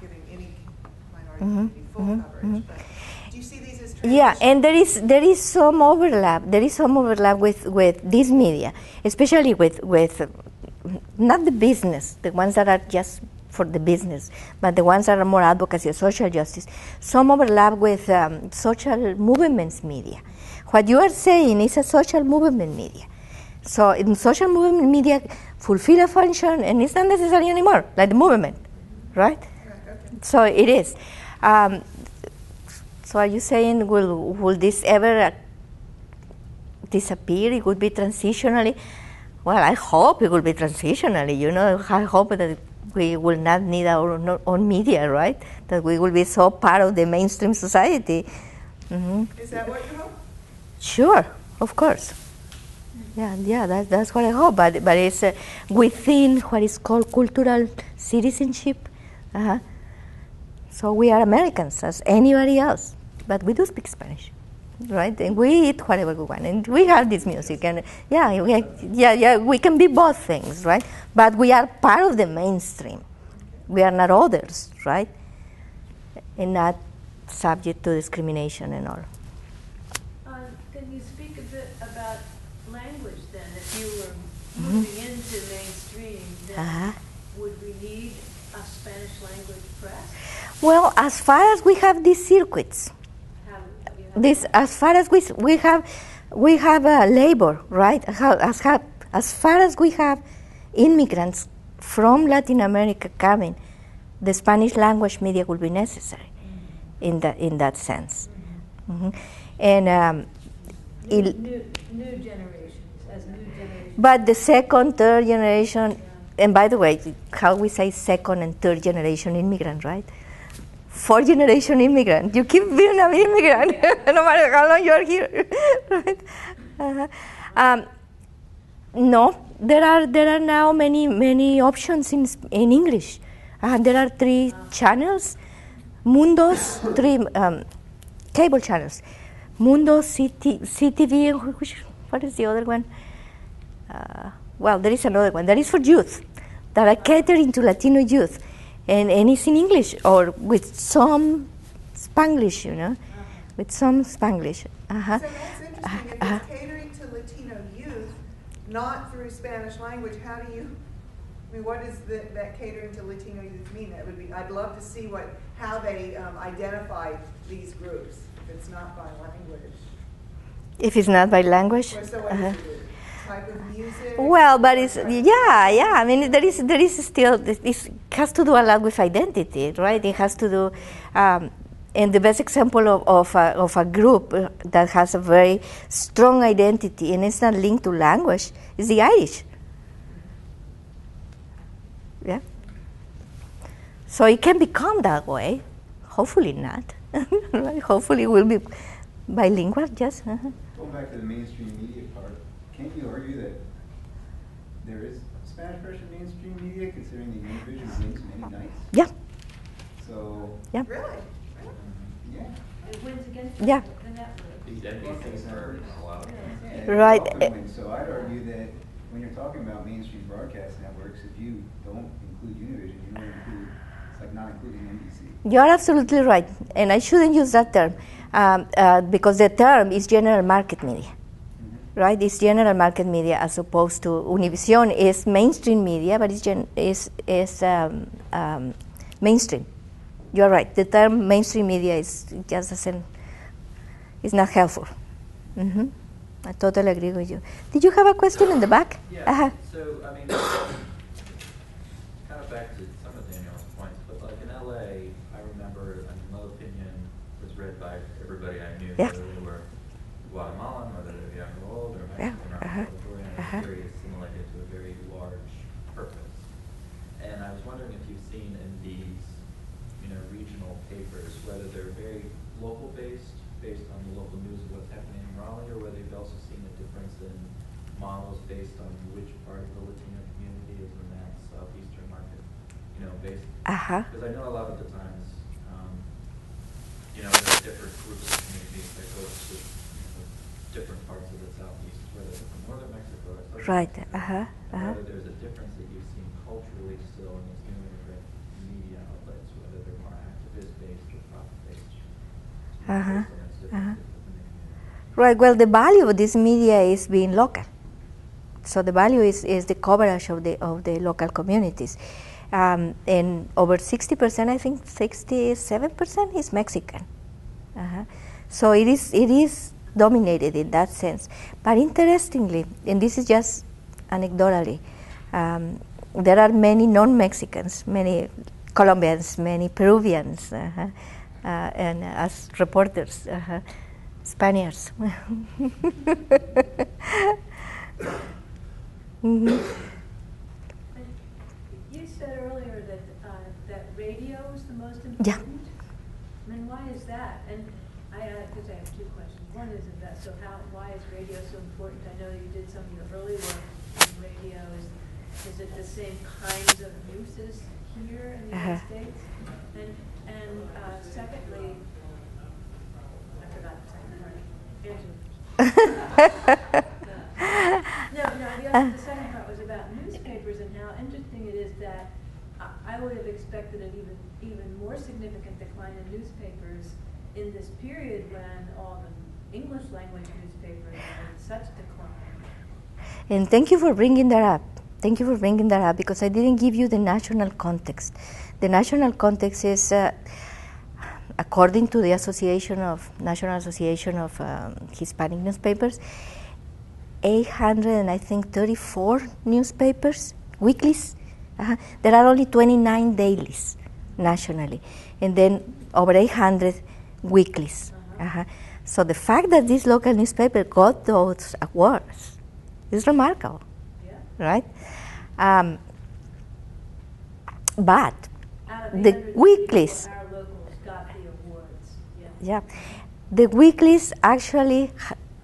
giving any minority Mhm, community full mhm, coverage, mhm. but do you see these as Yeah, and there is there is some overlap. There is some overlap with with this media, especially with with not the business, the ones that are just for the business, but the ones that are more advocacy or social justice. Some overlap with um, social movements media. What you are saying is a social movement media. So in social movement media fulfill a function, and it's not necessary anymore, like the movement, right? So it is. Um, so are you saying will will this ever uh, disappear? It would be transitionally. Well, I hope it will be transitionally. You know, I hope that we will not need our own, own media, right? That we will be so part of the mainstream society. hmm Is that what you hope? Sure, of course. Yeah, yeah, that, that's what I hope. But but it's uh, within what is called cultural citizenship. Uh-huh. So we are Americans as anybody else, but we do speak Spanish, right? And we eat whatever we want, and we have this music, and yeah, we, yeah, yeah, we can be both things, right? But we are part of the mainstream. We are not others, right? And not subject to discrimination and all. Um, Can you speak a bit about language then? If you were Mm-hmm. moving into mainstream, Uh-huh. would we need a Spanish language press? Well, as far as we have these circuits, How, you have this as far as we we have we have uh, labor, right? How, as have, as far as we have immigrants from Latin America coming, the Spanish language media will be necessary in that in that sense. Mhm. And um, New, new, new generations, as new generations. But the second, third generation, and by the way, how we say second and third generation immigrant, right? Fourth generation immigrant. You keep being an immigrant no matter how long you're here, right? Uh-huh. Um, no, there are there are now many many options in in English. Uh, there are three channels, Mundos, three um, cable channels, Mundo, CT, CTV, and which, what is the other one? Uh, well, there is another one that is for youth, that are catering to Latino youth, and, and it's in English or with some Spanglish, you know, with some Spanglish. Uh-huh. So that's interesting, Uh-huh. it's catering to Latino youth, not through Spanish language, how do you, I mean, what does the- that catering to Latino youth mean? That would be, I'd love to see what, how they um, identify these groups, if it's not by language. If it's not by language. Or so uh-huh. Is it? Type of music? Well, but it's yeah, yeah. I mean, there is there is still this, this has to do a lot with identity, right? It has to do, um, and the best example of of a, of a group uh, that has a very strong identity and it's not linked to language is the Irish. Yeah. So it can become that way. Hopefully not. right? Hopefully we'll be bilingual. Yes. uh-huh. Going back to the mainstream media part, can't you argue that there is Spanish person mainstream media considering the Univision wins many nights? Yeah. So, Yeah. Really? Really? yeah. It wins against Yeah. the network. Beat NBC for a lot of And Right. wins. So I'd argue that when you're talking about mainstream broadcast networks, if you don't include Univision, you don't include, it's like not including NBC. You are absolutely right, and I shouldn't use that term um, uh, because the term is general market media, Mm-hmm. Right? It's general market media as opposed to Univision is mainstream media, but it's gen- is is um, um, mainstream. You are right. The term mainstream media is just doesn't is not helpful. hmm I totally agree with you. Did you have a question in the back? Yeah, Uh-huh. so, I mean, kind of back to some of Daniel's points, but like in LA, I remember, I mean, La Opinión was read by everybody I knew, Yeah. whether they were Guatemalan, whether they were young or old, or Yeah, Mexican or uh-huh, Salvadorian, it uh-huh. very assimilated to a very large purpose. And I was wondering if you've seen in these, you know, regional papers, whether they're very local based, based on the local news of what's happening in Raleigh, or whether you've also seen a difference in models based on which part of the Latino community is in that southeastern market, you know, based. Uh-huh. Because I know a lot of the times, um, you know, there are different groups of communities that go to you know, different parts of the southeast, whether it's northern Mexico or southern Right, Mexico, uh-huh, uh-huh. whether there's a difference that you've seen culturally still in these new immigrant media outlets, whether they're more activist-based or profit-based. Uh-huh, based on those differences uh-huh. within the community. Right. Well, the value of this media is being local. So the value is, is the coverage of the of the local communities, um, and over sixty percent, I think sixty seven percent is Mexican. Uh-huh. So it is it is dominated in that sense. But interestingly, and this is just anecdotally, um, there are many non-Mexicans, many Colombians, many Peruvians, uh-huh, uh, and as reporters, uh-huh, Spaniards. Mhm. You said earlier that, uh, that radio is the most Yeah. important? I mean, why is that? And I, because I have two One is that, so how, why is radio so important? I know you did some of your early work in radio. Is, is it the same kinds of uses here in the United Uh-huh. States? And, and uh, secondly, I forgot the second part. Angela. No, no, the, other, the second part was about newspapers and how interesting it is that I, I would have expected an even, even more significant decline in newspapers in this period when all the English language newspapers are in such decline. And thank you for bringing that up. Thank you for bringing that up because I didn't give you the national context. The national context is, uh, according to the Association of National Association of um, Hispanic Newspapers, 800 and I think 34 newspapers, weeklies. Uh-huh. There are only 29 dailies nationally, and then over 800 weeklies. Uh-huh. So the fact that this local newspaper got those awards is remarkable, Yeah? right? Um, but the 800 weeklies. people, Our locals got the awards, yeah. Yeah, the weeklies actually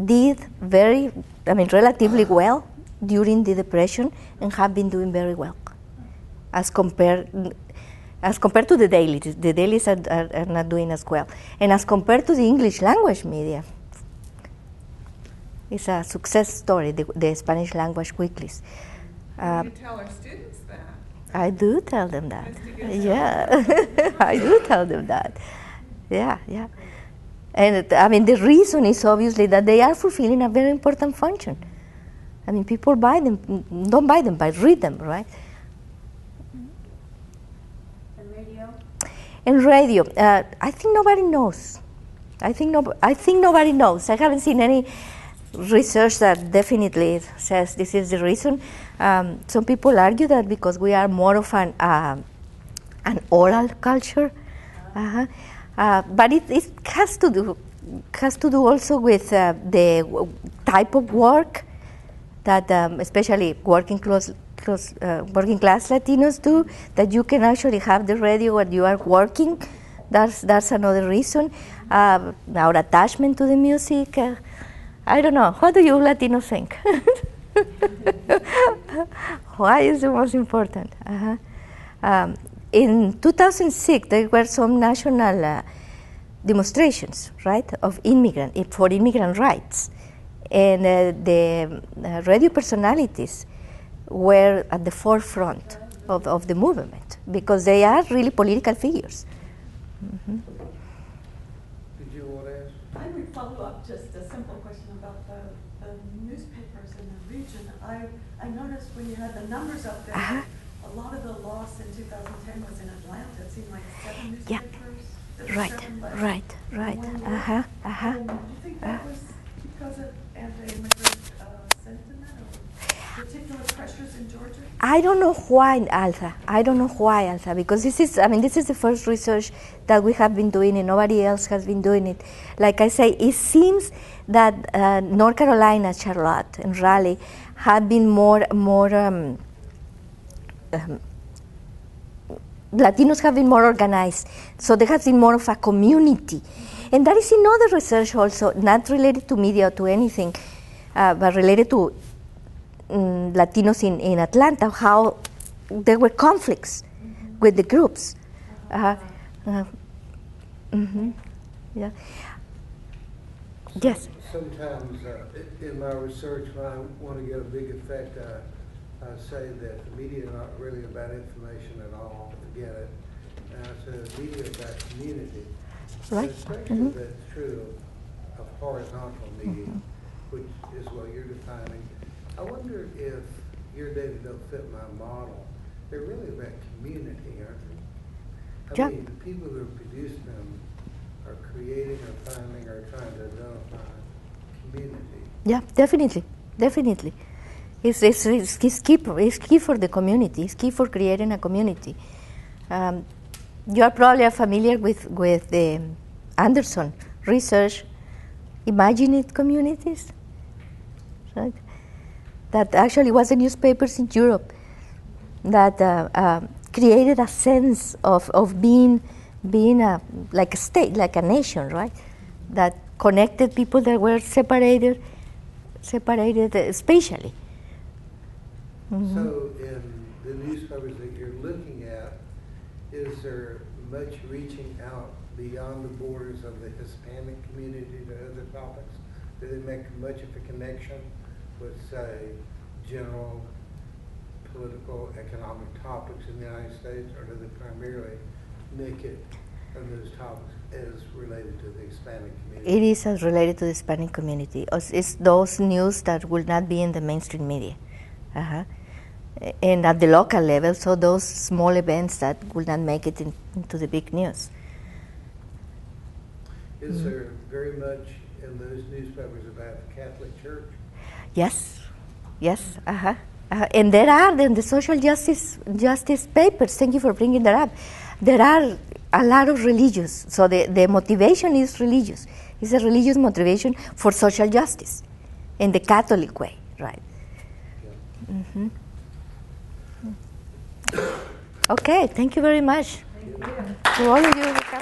did very, I mean, relatively well during the depression and have been doing very well as compared as compared to the dailies. The dailies are, are, are not doing as well, and as compared to the English language media, it's a success story. The, the Spanish language weeklies. Uh, You tell our students that. I do tell them that. Just to get Yeah, I do tell them that. Yeah, yeah. And it- I mean, the reason is obviously that they are fulfilling a very important function. I mean, people buy them, don't buy them, but read them, right? And radio? And radio, uh, I think nobody knows. I think no, I think nobody knows. I haven't seen any research that definitely says this is the reason. Um, some people argue that because we are more of an uh, an oral culture, uh-huh. uh, but it, it has to do has to do also with uh, the type of work that um, especially working class, class, uh, working class Latinos do, that you can actually have the radio when you are working. That's, that's another reason. Uh, our attachment to the music. Uh, I don't know. What do you Latinos think? Why is the most important? Uh-huh. Um, in 2006, there were some national uh, demonstrations, right, of immigrant for immigrant rights, and uh, the uh, radio personalities were at the forefront of, of the movement because they are really political figures. Mhm. Did you want to ask? I would follow up just a simple question about the, the newspapers in the region. I, I noticed when you had the numbers up there, Uh-huh. a lot of the loss in 2010 was in Atlanta. It seemed like seven Yeah. newspapers. There were Right, seven left. right, right. Uh-huh, uh-huh. Do you think that Uh. was because of anti-immigrant uh, sentiment or in Georgia? I don't know why, Alza. I don't know why, Alza, because this is, I mean, this is the first research that we have been doing and nobody else has been doing it. Like I say, it seems that uh, North Carolina, Charlotte, and Raleigh have been more, more, um, um, Latinos have been more organized, so there has been more of a community. And that is in other research also, not related to media or to anything, uh, but related to mm, Latinos in, in Atlanta, how there were conflicts with the groups. Uh, uh, mhm, Yeah. Yes. Sometimes, uh, in my research, when I want to get a big effect, I, I say that the media are not really about information at all, forget it. And I say the media is about community. Right. Especially Mhm. that's true of, horizontal media, Mhm. which is what you're defining. I wonder if your data don't fit my model. They're really about community, aren't they? Yeah. I mean, the people who produce them are creating or finding or trying to identify community. Yeah, definitely, definitely. It's, it's, it's, it's, key, for- it's key for the community. It's key for creating a community. Um, you are probably familiar with, with the Anderson research, Imagined Communities, right? That actually was the newspapers in Europe that uh, uh, created a sense of, of being, being a, like a state, like a nation, right? That connected people that were separated, separated uh, spatially. Mhm. So in the newspapers that you're looking at, is there much reaching out beyond the borders of the Hispanic community to other topics? Do they make much of a connection with, say, general political, economic topics in the United States, or do they primarily make it those topics as related to the Hispanic community? It is as related to the Hispanic community. It's- those news that will not be in the mainstream media. Uh-huh. And at the local level, so those small events that will not make it in, into the big news. Is there very much in those newspapers about the Catholic Church? Yes, yes, uh-huh. uh And there are in the social justice justice papers. Thank you for bringing that up. There are a lot of religious. So the, the motivation is religious. It's a religious motivation for social justice, in the Catholic way, right? hmm Okay, thank you very much. Thank you. To all of you.